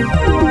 Thank you.